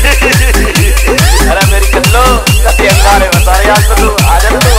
अरे मेरी कल्लो कति अंगारे बता रहे आज तो तू आ जा तू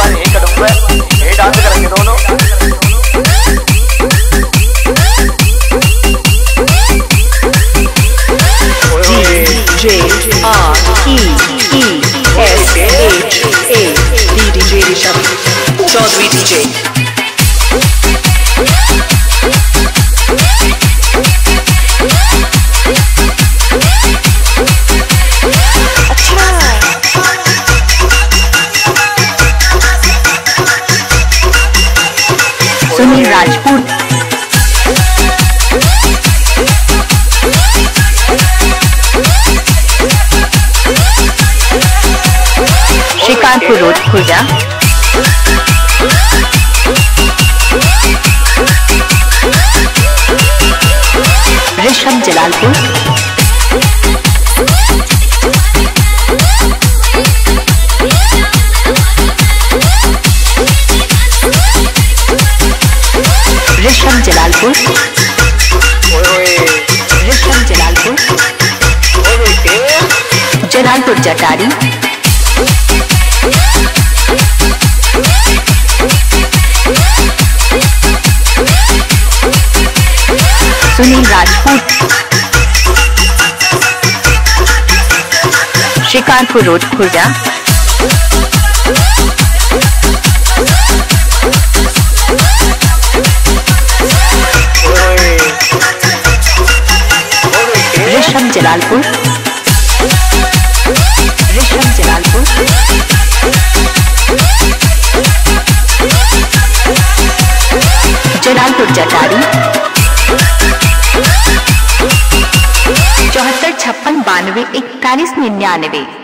Rajput. Shrikantpur road Khurja. Rishabh Jalalpur. Rishabh Jalalpur. Rishabh Jalalpur. Jalalpur Jatari. Sunil Rajput. Shrikantpur road Khurja. Jalalpur. Jalalpur. Jalalpur Jatari. चौहत्तर छप्पन बानवे इकतालीस निन्यानवे।